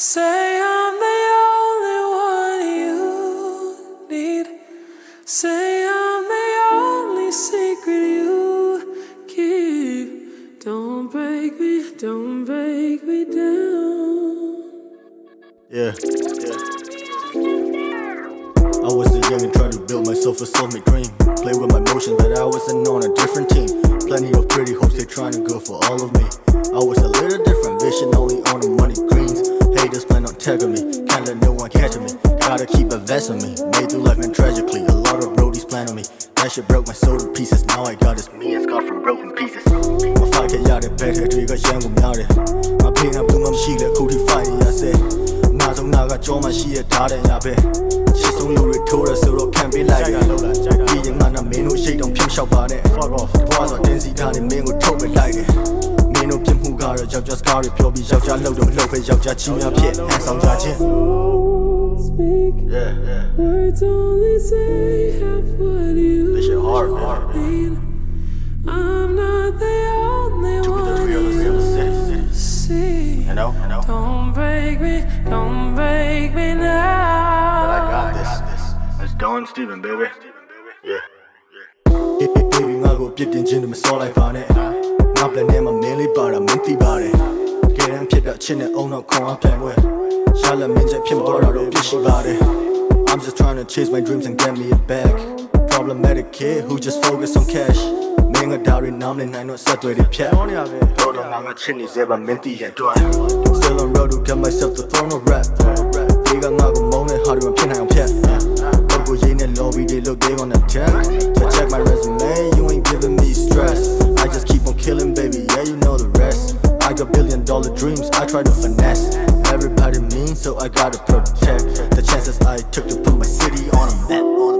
Say I'm the only one you need. Say I'm the only secret you keep. Don't break me, don't break me down. Yeah, yeah. I was a young and tried to build myself a soulmate dream. Play with my emotions, but I wasn't on a different team. Plenty of pretty hopes, they trying to go for all of me. I was a little different, vision only on the money greens. Haters plan on tagging me, can't let no one catch me. Gotta keep investing me, made through life and tragically. A lot of brodies plan on me. That shit broke my soul to pieces. Now I got this me and scar from broken pieces. My fight got young with me out there. My pain up to my sheet, like who fight, I said. ငါဆုံးနာကကြောမှရှိရထားတဲ့ညာပဲရှစ်ဆုံးလူတွေထိုးရဆိုတော့ခံပေးလိုက်တယ်ပြီးရင်ငါနာမင်းတို့ရှိတောင်ဖြတ်လျှောက်ပါနဲ့ fuck off ဘွားဆိုတင်းစီထားနေမင်းကိုထုတ်မလိုက်တယ်မင်းတို့ပြမှုကတော့ယောက်ျားစကားတွေပြောပြီးယောက်ျားလှုပ်တော့မလှုပ်ပဲယောက်ျားချင်းများဖြစ်ဟန်ဆောင်ကြခြင်း Won't speak. yeah yeah Words only say half what you this shit hard man mean. know you know Don't break me, don't break me but I now. got this it's Don Steven baby yeah baby ငါကိုပြစ်တင်ခြင်းတွေမစောလိုက်ပါနဲ့ငါ plan ထဲမှာမင်းလေးပါတာမင်းသိပါတယ်တကယ်တမ်းဖြစ်တဲ့အချင်းနဲ့အုံနောက်ခွန်အားပြန်ဝဲရှာလက်မင်းချက်ဖြစ်မသွားတာတော့ပြစ်ရှိပါတယ် I'm just trying to chase my dreams and get me a bag problematic kid who just focus on cash မင်းကဒါရီနားမလည်နိုင်တော့ဆက်သွယ်တွေဖြတ်တော့တော့ငါကချစ်နေစေပါမင်းသိရဲ့အတွက် Still on road to get myself the throne of rap ဒီကငါကိုမုန်းတဲ့ဟာတွေမဖြစ်နိုင်အောင်ဖြတ်ပုတ်ကိုရင်းနဲ့ lobby တွေလုပ် they gonna attack so check my resume you ain't giving me stress I just keep on killing baby yeah you know the rest I got billion dollar dreams I try to finesse Everybody mean so I gotta protect the chances I took to put my city on a map